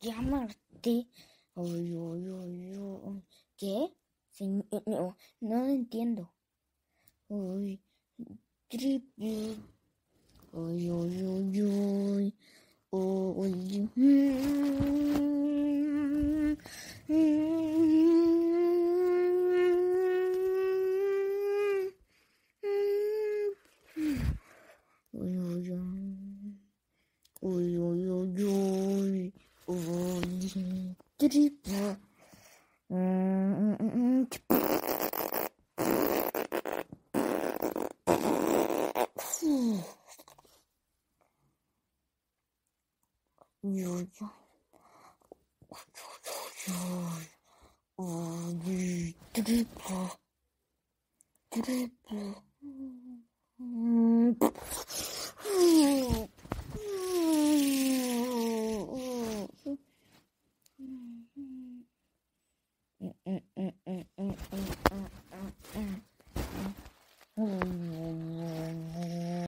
llamarte. Uy, uy, uy, uy. ¿Qué? No, no entiendo. Uy, triple. Uy, uy, uy, uy. Uy, mm, uy. Uy, uy, uy, uy. 드리브 음, 요요 우리 드리브 드리브 음